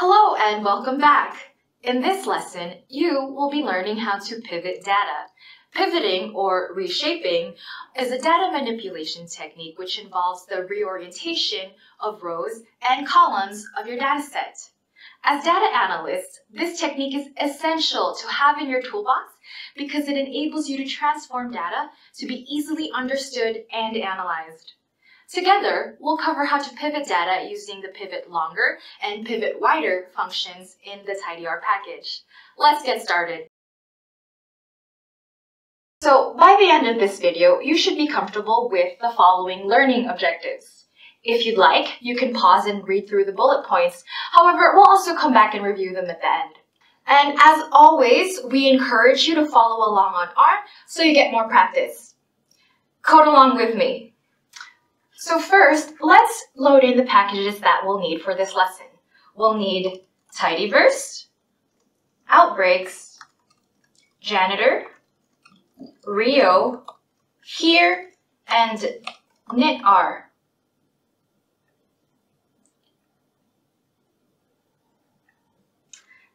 Hello and welcome back. In this lesson, you will be learning how to pivot data. Pivoting or reshaping is a data manipulation technique which involves the reorientation of rows and columns of your dataset. As data analysts, this technique is essential to have in your toolbox because it enables you to transform data to be easily understood and analyzed. Together, we'll cover how to pivot data using the pivot longer and pivot wider functions in the tidyr package. Let's get started. So by the end of this video, you should be comfortable with the following learning objectives. If you'd like, you can pause and read through the bullet points. However, we'll also come back and review them at the end. And as always, we encourage you to follow along on R so you get more practice. Code along with me. So first, let's load in the packages that we'll need for this lesson. We'll need tidyverse, outbreaks, janitor, Rio, here, and knitr.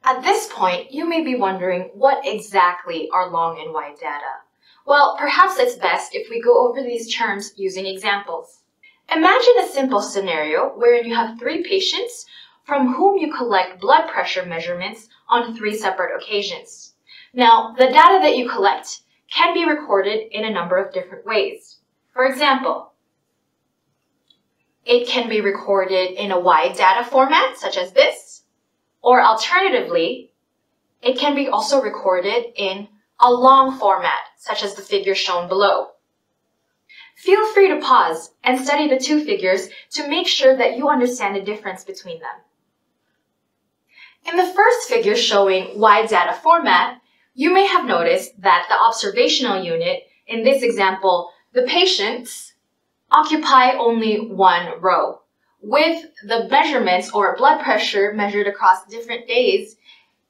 At this point, you may be wondering what exactly are long and wide data. Well, perhaps it's best if we go over these terms using examples. Imagine a simple scenario where you have three patients from whom you collect blood pressure measurements on three separate occasions. Now, the data that you collect can be recorded in a number of different ways. For example, it can be recorded in a wide data format, such as this, or alternatively, it can be also recorded in a long format, such as the figure shown below. Feel free to pause and study the two figures to make sure that you understand the difference between them. In the first figure showing wide data format, you may have noticed that the observational unit, in this example, the patients, occupy only one row, with the measurements or blood pressure measured across different days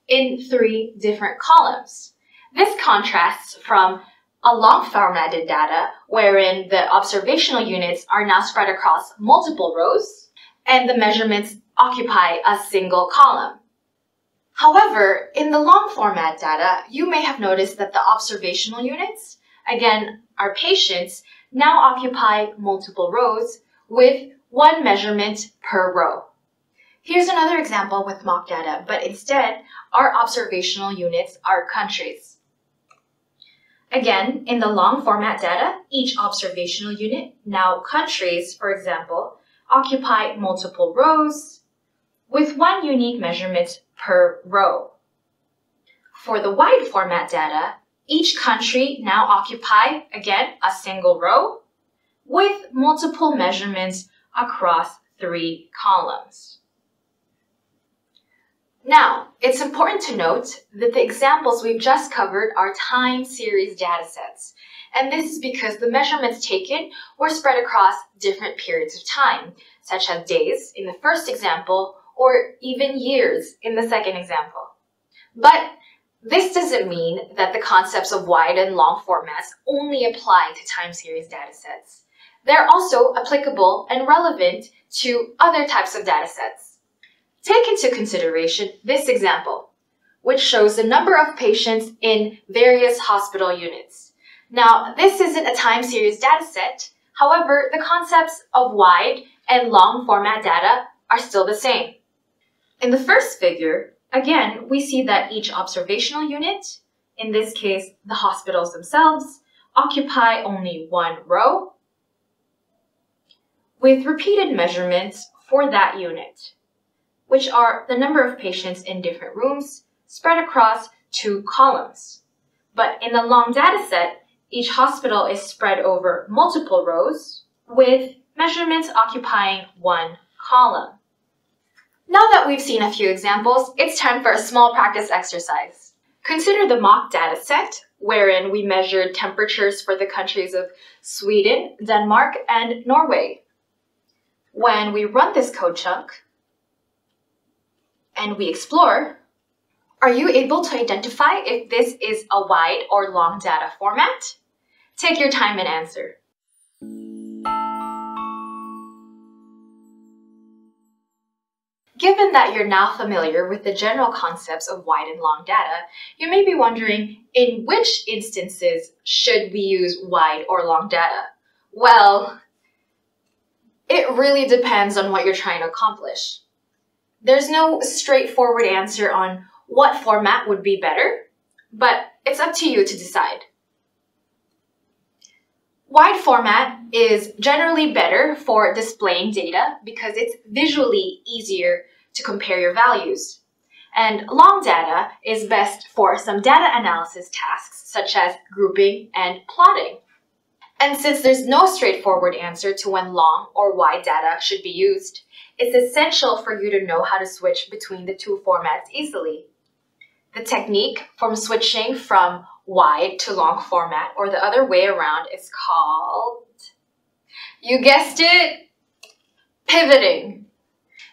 in three different columns. This contrasts from a long formatted data wherein the observational units are now spread across multiple rows and the measurements occupy a single column. However, in the long format data, you may have noticed that the observational units, again, our patients, now occupy multiple rows with one measurement per row. Here's another example with mock data, but instead, our observational units are countries. Again, in the long format data, each observational unit, now countries, for example, occupy multiple rows with one unique measurement per row. For the wide format data, each country now occupy, again, a single row with multiple measurements across three columns. Now, it's important to note that the examples we've just covered are time series datasets. And this is because the measurements taken were spread across different periods of time, such as days in the first example or even years in the second example. But this doesn't mean that the concepts of wide and long formats only apply to time series datasets. They're also applicable and relevant to other types of datasets. Take into consideration this example, which shows the number of patients in various hospital units. Now, this isn't a time series dataset. However, the concepts of wide and long format data are still the same. In the first figure, again, we see that each observational unit, in this case, the hospitals themselves, occupy only one row with repeated measurements for that unit which are the number of patients in different rooms spread across two columns. But in the long data set, each hospital is spread over multiple rows with measurements occupying one column. Now that we've seen a few examples, it's time for a small practice exercise. Consider the mock data set, wherein we measured temperatures for the countries of Sweden, Denmark, and Norway. When we run this code chunk, and we explore, are you able to identify if this is a wide or long data format? Take your time and answer. Given that you're now familiar with the general concepts of wide and long data, you may be wondering in which instances should we use wide or long data? Well, it really depends on what you're trying to accomplish. There's no straightforward answer on what format would be better, but it's up to you to decide. Wide format is generally better for displaying data because it's visually easier to compare your values. And long data is best for some data analysis tasks such as grouping and plotting. And since there's no straightforward answer to when long or wide data should be used, it's essential for you to know how to switch between the two formats easily. The technique from switching from wide to long format or the other way around is called, you guessed it, pivoting.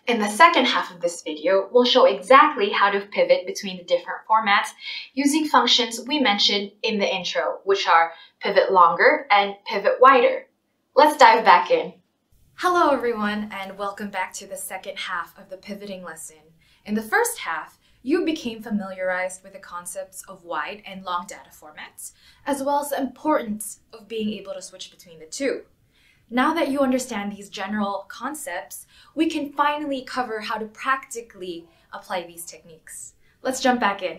In the second half of this video, we'll show exactly how to pivot between the different formats using functions we mentioned in the intro, which are pivot longer and pivot wider. Let's dive back in. Hello everyone and welcome back to the second half of the pivoting lesson. In the first half, you became familiarized with the concepts of wide and long data formats, as well as the importance of being able to switch between the two. Now that you understand these general concepts, we can finally cover how to practically apply these techniques. Let's jump back in.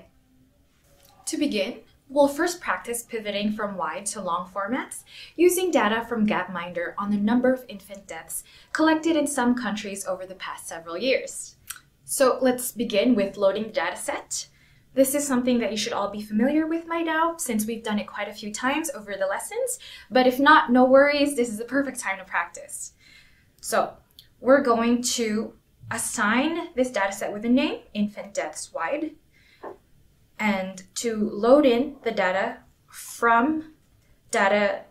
To begin, we'll first practice pivoting from wide to long formats using data from Gapminder on the number of infant deaths collected in some countries over the past several years. So let's begin with loading the data set. This is something that you should all be familiar with by now, since we've done it quite a few times over the lessons. But if not, no worries, this is the perfect time to practice. So we're going to assign this data set with a name, infant deaths wide, and to load in the data from data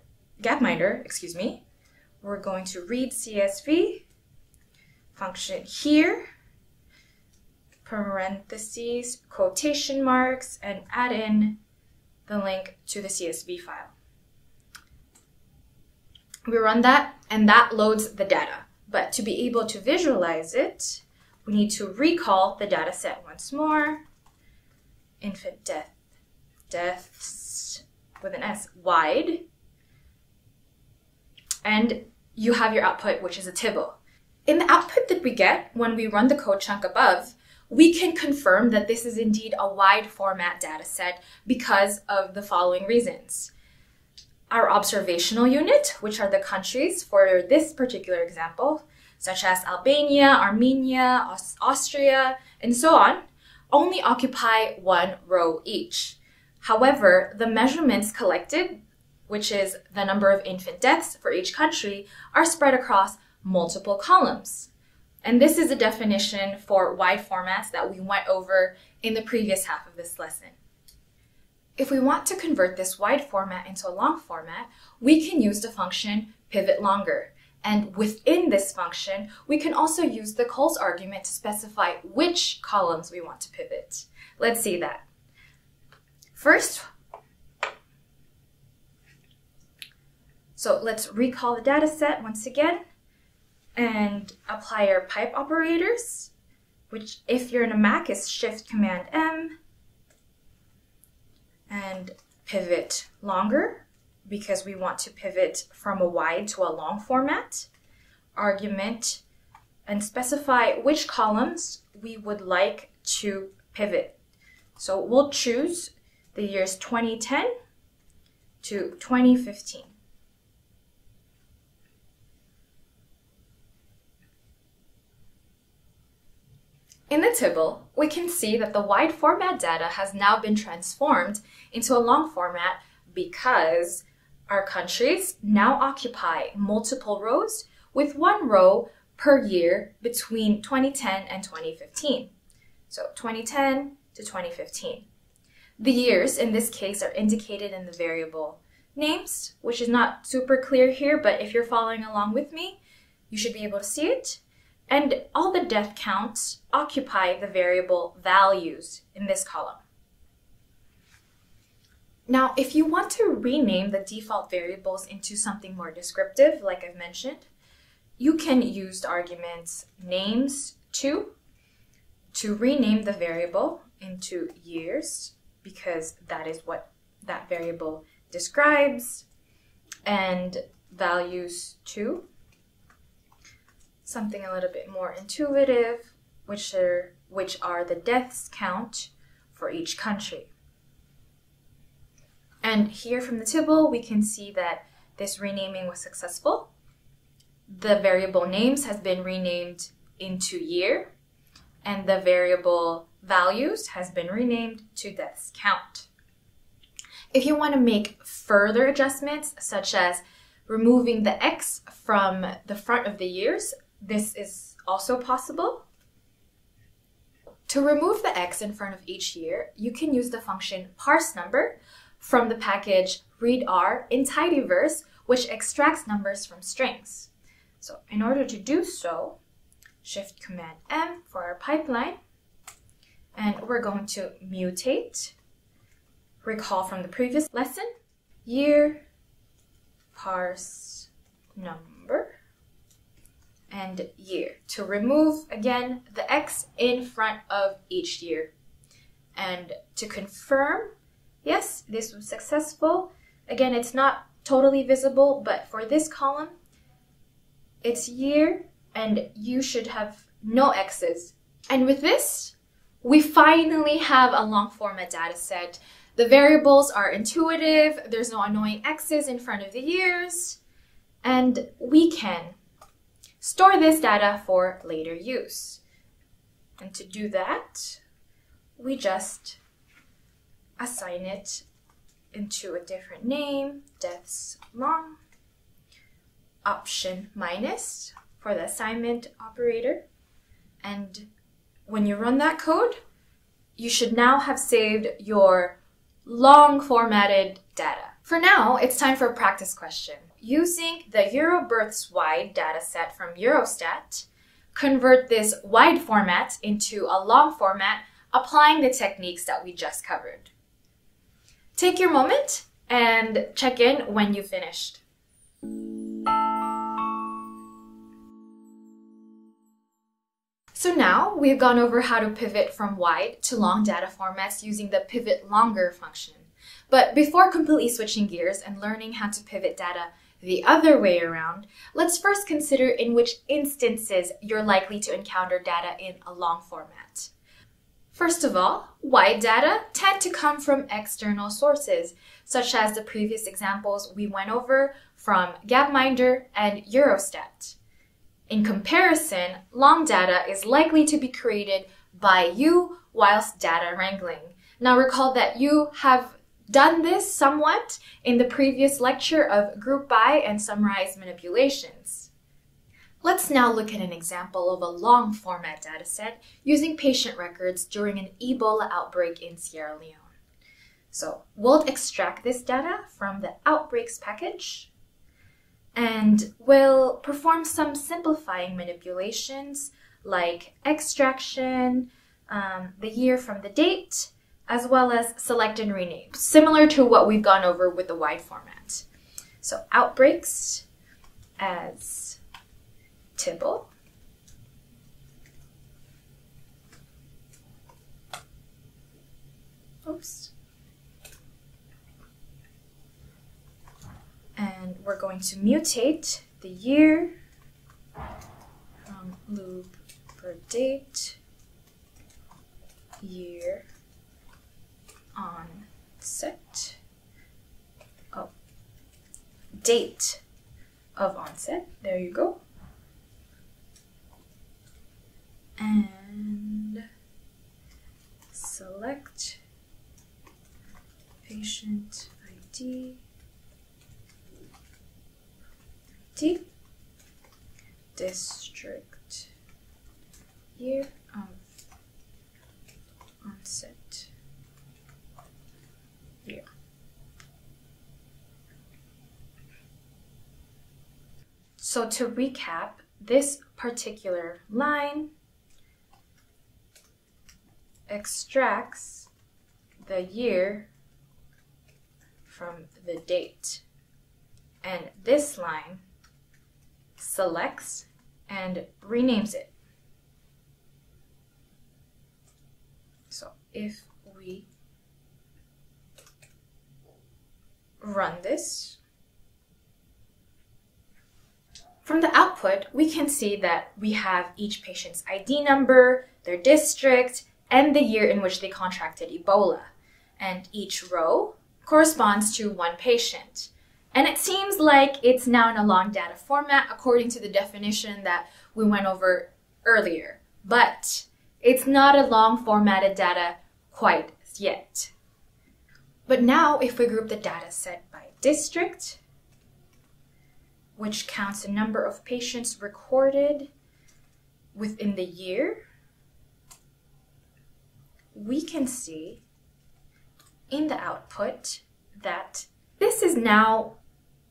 gapminder, excuse me, we're going to read CSV function here parentheses, quotation marks, and add in the link to the CSV file. We run that, and that loads the data. But to be able to visualize it, we need to recall the data set once more. Infant death, deaths with an S, wide. And you have your output, which is a tibble. In the output that we get when we run the code chunk above, we can confirm that this is indeed a wide format data set because of the following reasons. Our observational unit, which are the countries for this particular example, such as Albania, Armenia, Aust Austria, and so on, only occupy one row each. However, the measurements collected, which is the number of infant deaths for each country, are spread across multiple columns. And this is a definition for wide formats that we went over in the previous half of this lesson. If we want to convert this wide format into a long format, we can use the function pivot longer. And within this function, we can also use the cols argument to specify which columns we want to pivot. Let's see that. First, so let's recall the data set once again and apply our pipe operators, which if you're in a Mac is Shift Command M, and pivot longer because we want to pivot from a wide to a long format, argument, and specify which columns we would like to pivot. So we'll choose the years 2010 to 2015. In the tibble, we can see that the wide format data has now been transformed into a long format because our countries now occupy multiple rows with one row per year between 2010 and 2015. So 2010 to 2015. The years in this case are indicated in the variable names, which is not super clear here, but if you're following along with me, you should be able to see it. And all the death counts occupy the variable values in this column. Now, if you want to rename the default variables into something more descriptive, like I've mentioned, you can use the arguments names to to rename the variable into years because that is what that variable describes and values to something a little bit more intuitive which are which are the deaths count for each country and here from the table we can see that this renaming was successful the variable names has been renamed into year and the variable values has been renamed to deaths count. If you want to make further adjustments, such as removing the x from the front of the years, this is also possible. To remove the x in front of each year, you can use the function parse number from the package readr in tidyverse, which extracts numbers from strings. So in order to do so, Shift Command M for our pipeline. And we're going to mutate, recall from the previous lesson, year, parse number, and year to remove again the X in front of each year. And to confirm, yes, this was successful. Again, it's not totally visible, but for this column, it's year and you should have no x's. And with this, we finally have a long format data set. The variables are intuitive, there's no annoying x's in front of the years, and we can store this data for later use. And to do that, we just assign it into a different name, deaths long, option minus, for the assignment operator. And when you run that code, you should now have saved your long formatted data. For now, it's time for a practice question. Using the Eurobirths wide dataset from Eurostat, convert this wide format into a long format, applying the techniques that we just covered. Take your moment and check in when you've finished. So now we've gone over how to pivot from wide to long data formats using the pivot longer function. But before completely switching gears and learning how to pivot data the other way around, let's first consider in which instances you're likely to encounter data in a long format. First of all, wide data tend to come from external sources, such as the previous examples we went over from Gapminder and Eurostat. In comparison, long data is likely to be created by you whilst data wrangling. Now recall that you have done this somewhat in the previous lecture of group by and summarize manipulations. Let's now look at an example of a long format dataset using patient records during an Ebola outbreak in Sierra Leone. So we'll extract this data from the outbreaks package and we'll perform some simplifying manipulations like extraction, um, the year from the date, as well as select and rename, similar to what we've gone over with the wide format. So outbreaks as Tibble. Oops. and we're going to mutate the year from loop per date year on set oh date of onset there you go and select patient ID city, district, year of onset, year. So to recap, this particular line extracts the year from the date. And this line selects and renames it. So if we run this, from the output, we can see that we have each patient's ID number, their district, and the year in which they contracted Ebola. And each row corresponds to one patient. And it seems like it's now in a long data format according to the definition that we went over earlier. But it's not a long formatted data quite yet. But now if we group the data set by district, which counts the number of patients recorded within the year, we can see in the output that this is now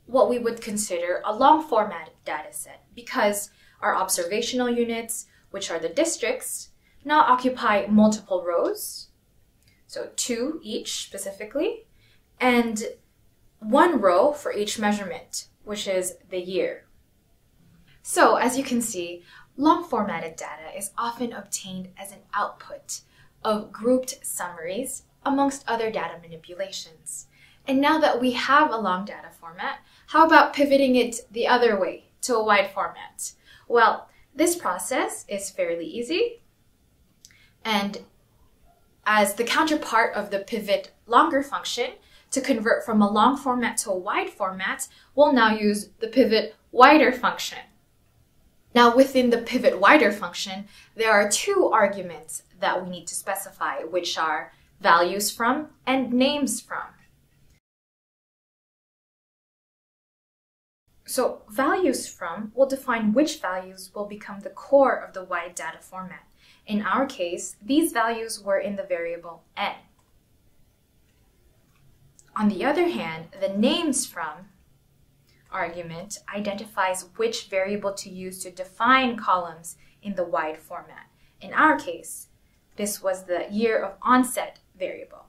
what we would consider a long format data set because our observational units, which are the districts, now occupy multiple rows, so two each specifically, and one row for each measurement which is the year. So, as you can see, long formatted data is often obtained as an output of grouped summaries amongst other data manipulations. And now that we have a long data format, how about pivoting it the other way to a wide format? Well, this process is fairly easy. And as the counterpart of the pivot longer function, to convert from a long format to a wide format, we'll now use the pivot wider function. Now within the pivot wider function, there are two arguments that we need to specify, which are values from and names from. So values from will define which values will become the core of the wide data format. In our case, these values were in the variable n. On the other hand, the names from argument identifies which variable to use to define columns in the wide format. In our case, this was the year of onset variable.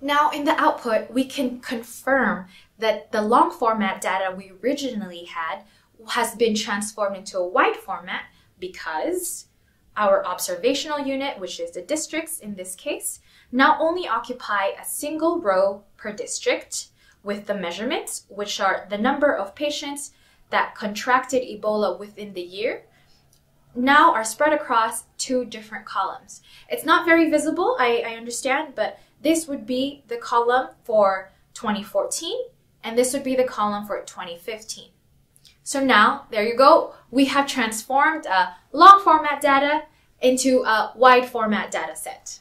Now in the output, we can confirm that the long format data we originally had has been transformed into a wide format because our observational unit, which is the districts in this case, now only occupy a single row per district with the measurements, which are the number of patients that contracted Ebola within the year, now are spread across two different columns. It's not very visible, I, I understand, but this would be the column for 2014, and this would be the column for 2015. So now, there you go. We have transformed a long format data into a wide format data set.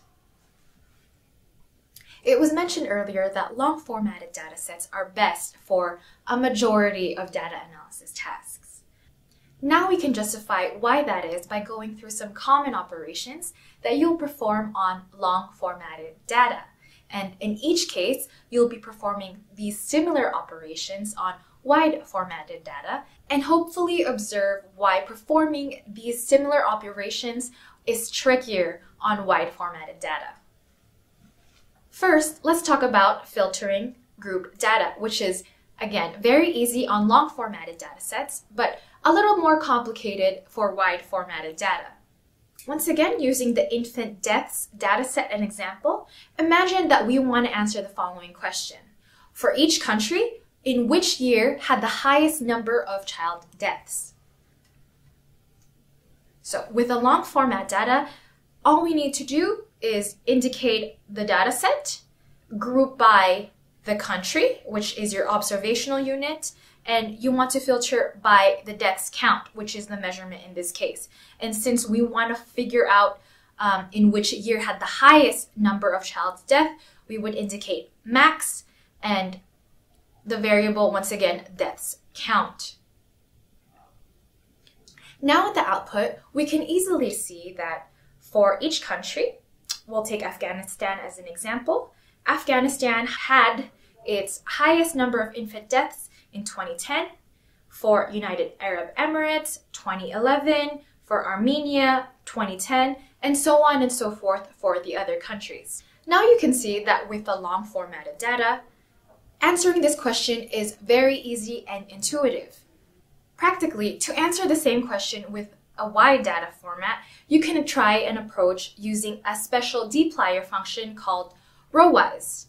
It was mentioned earlier that long formatted data sets are best for a majority of data analysis tasks. Now we can justify why that is by going through some common operations that you'll perform on long formatted data. And in each case, you'll be performing these similar operations on wide formatted data and hopefully observe why performing these similar operations is trickier on wide formatted data. First, let's talk about filtering group data, which is, again, very easy on long formatted data sets, but a little more complicated for wide formatted data. Once again, using the infant deaths dataset and example, imagine that we want to answer the following question. For each country, in which year had the highest number of child deaths? So with a long format data, all we need to do is indicate the data set, group by the country, which is your observational unit, and you want to filter by the deaths count, which is the measurement in this case. And since we want to figure out um, in which year had the highest number of child's death, we would indicate max and the variable, once again, deaths count. Now at the output, we can easily see that for each country, we'll take Afghanistan as an example. Afghanistan had its highest number of infant deaths in 2010, for United Arab Emirates 2011, for Armenia 2010, and so on and so forth for the other countries. Now you can see that with the long formatted data, answering this question is very easy and intuitive. Practically, to answer the same question with a wide data format, you can try an approach using a special dplyr function called rowwise.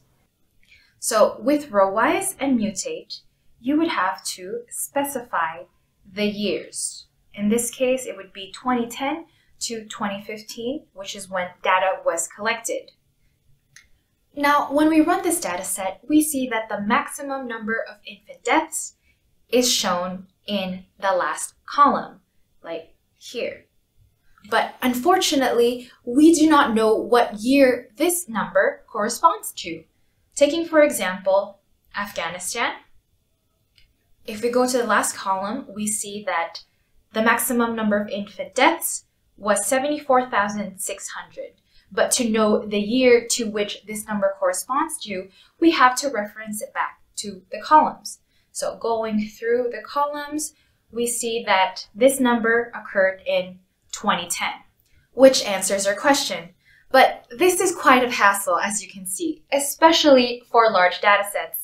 So with rowwise and mutate, you would have to specify the years. In this case, it would be 2010 to 2015, which is when data was collected. Now, when we run this data set, we see that the maximum number of infant deaths is shown in the last column, like here. But unfortunately, we do not know what year this number corresponds to. Taking, for example, Afghanistan, if we go to the last column, we see that the maximum number of infant deaths was 74,600. But to know the year to which this number corresponds to, we have to reference it back to the columns. So going through the columns, we see that this number occurred in 2010, which answers our question. But this is quite a hassle, as you can see, especially for large data sets.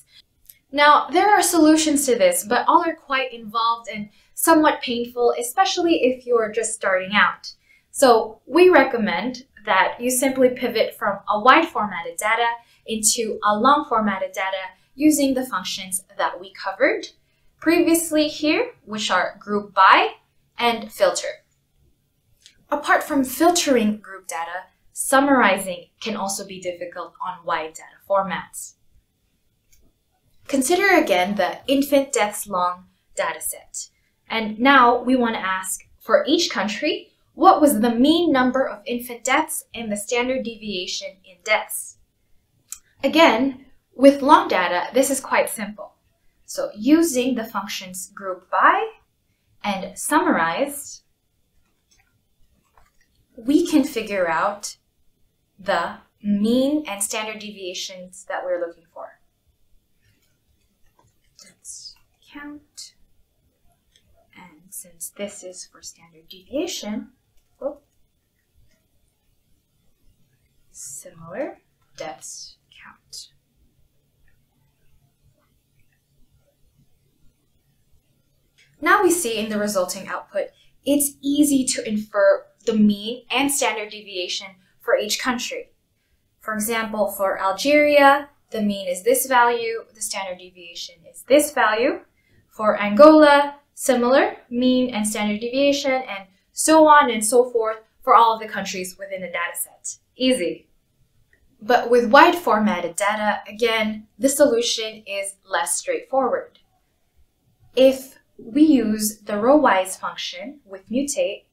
Now, there are solutions to this, but all are quite involved and somewhat painful, especially if you're just starting out. So we recommend that you simply pivot from a wide formatted data into a long formatted data using the functions that we covered previously here, which are group by and filter. Apart from filtering group data, summarizing can also be difficult on wide data formats. Consider again the infant deaths long dataset. And now we want to ask for each country, what was the mean number of infant deaths and the standard deviation in deaths? Again, with long data, this is quite simple. So using the functions group by and summarized, we can figure out the mean and standard deviations that we're looking for. Let's count. And since this is for standard deviation, oh, similar deaths count. Now we see in the resulting output, it's easy to infer the mean and standard deviation for each country. For example, for Algeria, the mean is this value, the standard deviation is this value. For Angola, similar, mean and standard deviation, and so on and so forth for all of the countries within the dataset. Easy. But with wide formatted data, again, the solution is less straightforward. If we use the rowwise function with mutate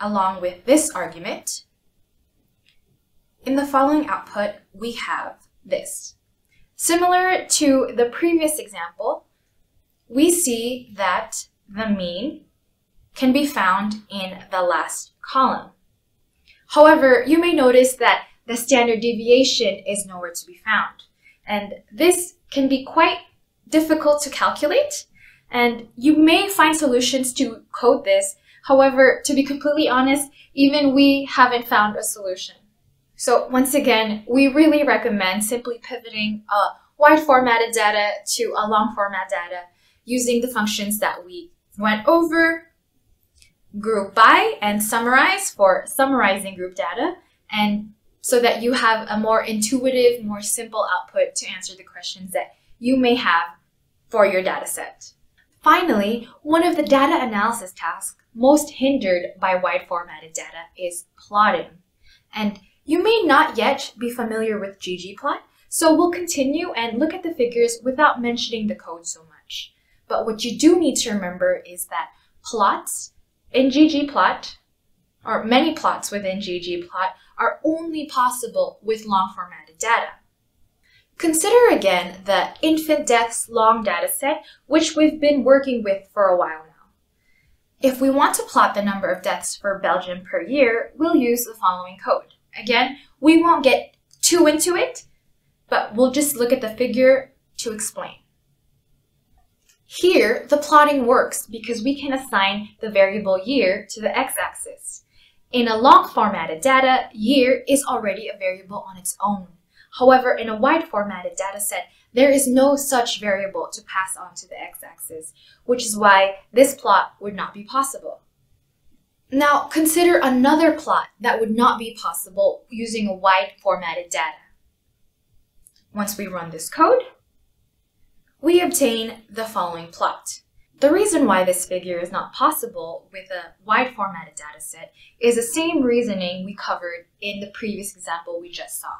along with this argument, in the following output, we have this. Similar to the previous example, we see that the mean can be found in the last column. However, you may notice that the standard deviation is nowhere to be found. And this can be quite difficult to calculate, and you may find solutions to code this. However, to be completely honest, even we haven't found a solution. So once again, we really recommend simply pivoting a wide formatted data to a long format data using the functions that we went over, group by and summarize for summarizing group data, and so that you have a more intuitive, more simple output to answer the questions that you may have for your data set. Finally, one of the data analysis tasks most hindered by wide formatted data is plotting. And you may not yet be familiar with ggplot, so we'll continue and look at the figures without mentioning the code so much. But what you do need to remember is that plots in ggplot, or many plots within ggplot, are only possible with long formatted data. Consider again the infant deaths long dataset, which we've been working with for a while now. If we want to plot the number of deaths for Belgium per year, we'll use the following code. Again, we won't get too into it, but we'll just look at the figure to explain. Here, the plotting works because we can assign the variable year to the x-axis. In a long formatted data, year is already a variable on its own. However, in a wide formatted dataset, there is no such variable to pass on to the x-axis, which is why this plot would not be possible. Now, consider another plot that would not be possible using a wide formatted data. Once we run this code, we obtain the following plot. The reason why this figure is not possible with a wide formatted dataset is the same reasoning we covered in the previous example we just saw.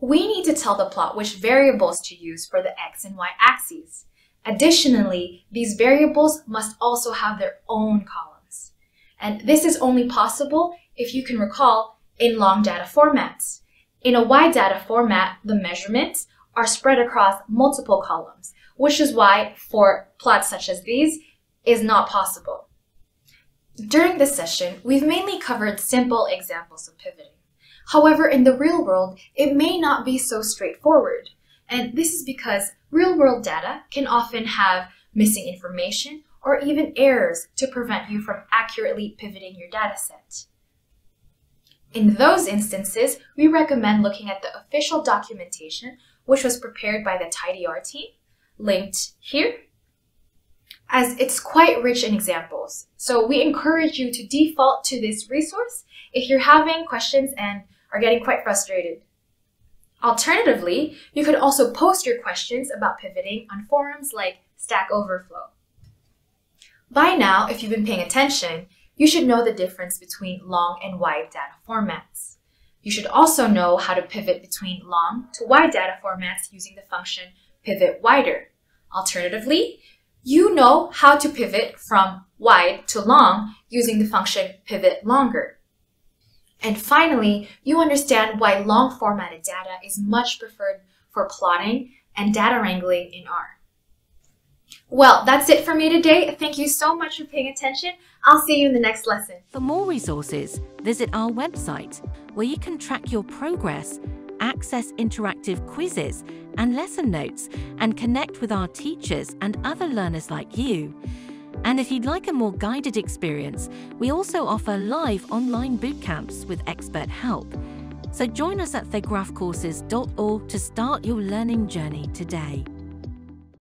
We need to tell the plot which variables to use for the x and y axes. Additionally, these variables must also have their own columns. And this is only possible if you can recall in long data formats. In a wide data format, the measurements are spread across multiple columns, which is why for plots such as these is not possible. During this session, we've mainly covered simple examples of pivoting. However, in the real world, it may not be so straightforward. And this is because real world data can often have missing information or even errors to prevent you from accurately pivoting your dataset. In those instances, we recommend looking at the official documentation, which was prepared by the TidyR team, linked here, as it's quite rich in examples. So we encourage you to default to this resource if you're having questions and are getting quite frustrated. Alternatively, you could also post your questions about pivoting on forums like Stack Overflow. By now, if you've been paying attention, you should know the difference between long and wide data formats. You should also know how to pivot between long to wide data formats using the function pivot wider. Alternatively, you know how to pivot from wide to long using the function pivot longer. And finally, you understand why long formatted data is much preferred for plotting and data wrangling in R. Well, that's it for me today. Thank you so much for paying attention. I'll see you in the next lesson. For more resources, visit our website where you can track your progress, access interactive quizzes and lesson notes, and connect with our teachers and other learners like you. And if you'd like a more guided experience, we also offer live online bootcamps with expert help. So join us at thegraphcourses.org to start your learning journey today.